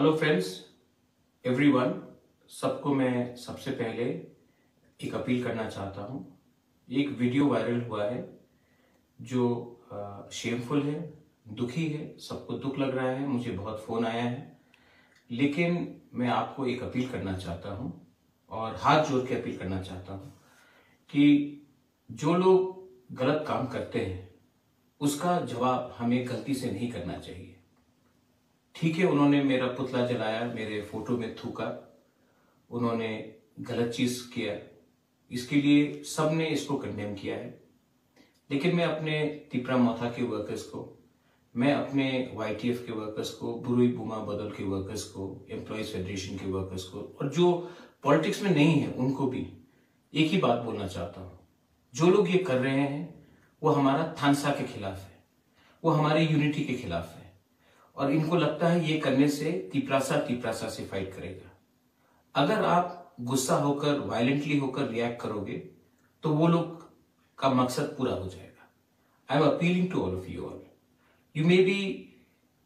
Hello friends everyone सबको मैं सबसे पहले एक अपील करना चाहता हूँ। एक वीडियो वायरल हुआ है जो शेमफुल है, दुखी है, सबको दुख लग रहा है, मुझे बहुत फ़ोन आया है। लेकिन मैं आपको एक अपील करना चाहता हूँ और हाथ जोड़ के अपील करना चाहता हूँ कि जो लोग गलत काम करते हैं, उसका जवाब हमें गलती से नहीं करना चाहिए। ठीक है, उन्होंने मेरा पुतला जलाया, मेरे फ़ोटो में थूका। उन्होंने गलत चीज़ किया। इसके लिए सबने इसको कंडेम किया है। लेकिन मैं अपने तिपरा मोथा के वर्कर्स को, मैं अपने वाईटीएफ के वर्कर्स को, बुरुई बुमा बदल के वर्कर्स को एम्प्लॉयज़ फेडरेशन के वर्कर्स को, और जो पॉलिटिक्स में नहीं है, उनको भी एक ही बात बोलना चाहता हूँ। जो लोग ये कर रहे हैं, वो हमारा थानसा के खिलाफ है। वो हमारे यूनिटी के खिलाफ है। और इनको लगता है ये करने से तिपरासा तिपरासा से फाइट करेगा। अगर आप गुस्सा होकर वायलेंटली होकर रिएक्ट करोगे तो वो लोग का मकसद पूरा हो जाएगा। I am appealing to all of you all you may be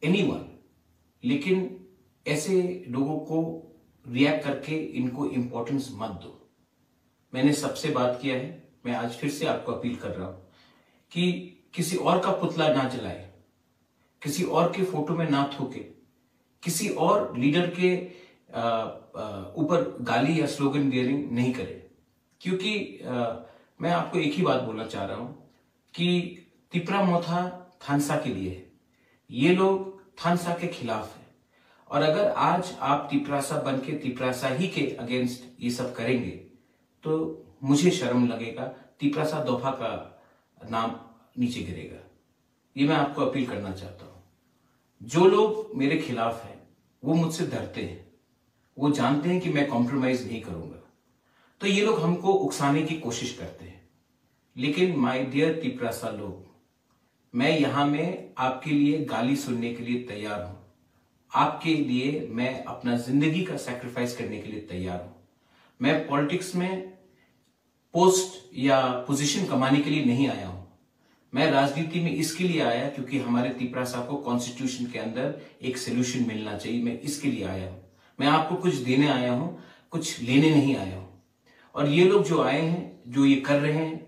any लेकिन ऐसे लोगों को रिएक्ट करके इनको इंपॉर्टेंस मत दो। मैंने सबसे बात किया है, मैं आज फिर से आपको अपील कर रहा हूँ कि किसी और का पुतला ना जलाए। किसी और के फ़ोटो में ना थूके। किसी और लीडर के ऊपर गाली या स्लोगन बियरिंग नहीं करे। क्योंकि आ, मैं आपको एक ही बात बोलना चाह रहा हूँ कि तिपरा मोथा थानसा के लिए है। ये लोग थानसा के खिलाफ है। और अगर आज आप तिपरासा बन के तिपरासा ही के अगेंस्ट ये सब करेंगे तो मुझे शर्म लगेगा। तिपरासा दोफा का नाम नीचे गिरेगा। ये मैं आपको अपील करना चाहता हूँ। जो लोग मेरे खिलाफ हैं, वो मुझसे डरते हैं। वो जानते हैं कि मैं कॉम्प्रोमाइज नहीं करूँगा। तो ये लोग हमको उकसाने की कोशिश करते हैं। लेकिन माय डियर तिपरासा लोग, मैं यहाँ में आपके लिए गाली सुनने के लिए तैयार हूँ। आपके लिए मैं अपना ज़िंदगी का सेक्रीफाइस करने के लिए तैयार हूँ। मैं पॉलिटिक्स में पोस्ट या पोजीशन कमाने के लिए नहीं आया हूँ। मैं राजनीति में इसके लिए आया क्योंकि हमारे तिपरा साहब को कॉन्स्टिट्यूशन के अंदर एक सोल्यूशन मिलना चाहिए। मैं इसके लिए आया हूँ। मैं आपको कुछ देने आया हूँ, कुछ लेने नहीं आया हूँ। और ये लोग जो आए हैं, जो ये कर रहे हैं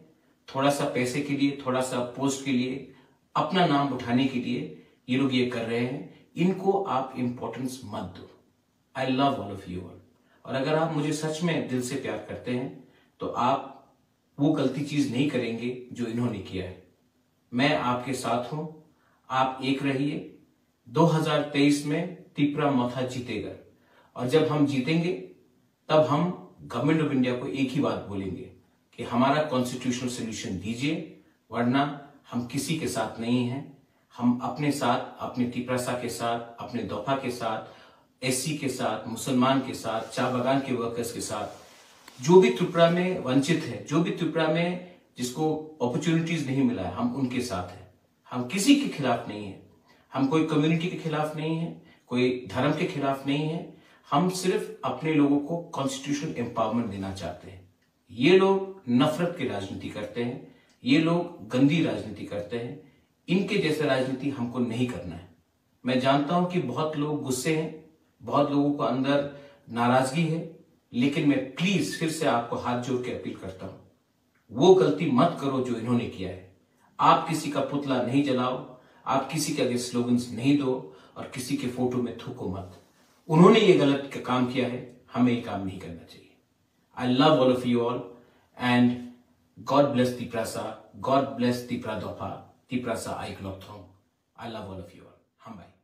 थोड़ा सा पैसे के लिए थोड़ा सा पोस्ट के लिए, अपना नाम उठाने के लिए ये लोग ये कर रहे हैं। इनको आप इंपॉर्टेंस मत दो। I love all of you all और अगर आप मुझे सच में दिल से प्यार करते हैं तो आप वो गलती चीज़ नहीं करेंगे जो इन्होंने किया है। मैं आपके साथ हूँ। आप एक रहिए। 2023 में तिपरा मथा जीतेगा। और जब हम जीतेंगे, तब हम गवर्नमेंट ऑफ़ इंडिया को एक ही बात बोलेंगे कि हमारा कॉन्स्टिट्यूशनल सोल्यूशन दीजिए, वरना हम किसी के साथ नहीं हैं। हम अपने साथ, अपने तिपरासा के साथ, अपने दोफा के साथ, एससी के साथ, मुसलमान के साथ चाह बागान के वर्कर्स के साथ, जो भी त्रिपुरा में वंचित है, जो भी त्रिपुरा में जिसको अपॉर्चुनिटीज़ नहीं मिला है, हम उनके साथ हैं। हम किसी के खिलाफ नहीं है। हम कोई कम्युनिटी के खिलाफ नहीं है, कोई धर्म के खिलाफ नहीं है। हम सिर्फ़ अपने लोगों को कॉन्स्टिट्यूशन एम्पावरमेंट देना चाहते हैं। ये लोग नफरत की राजनीति करते हैं, ये लोग गंदी राजनीति करते हैं। इनके जैसे राजनीति हमको नहीं करना है। मैं जानता हूँ कि बहुत लोग गुस्से हैं, बहुत लोगों को अंदर नाराज़गी है, लेकिन मैं प्लीज़ फिर से आपको हाथ जोड़ के अपील करता हूँ। वो गलती मत करो जो इन्होंने किया है। आप किसी का पुतला नहीं जलाओ, आप किसी के आगे स्लोगन्स नहीं दो और किसी के फ़ोटो में थूको मत। उन्होंने ये गलत का काम किया है, हमें ये काम नहीं करना चाहिए। I love all of you all and God bless Tiprasa God bless Tipra Dofa Tiprasa I clock cloth I love all of you all हम बाई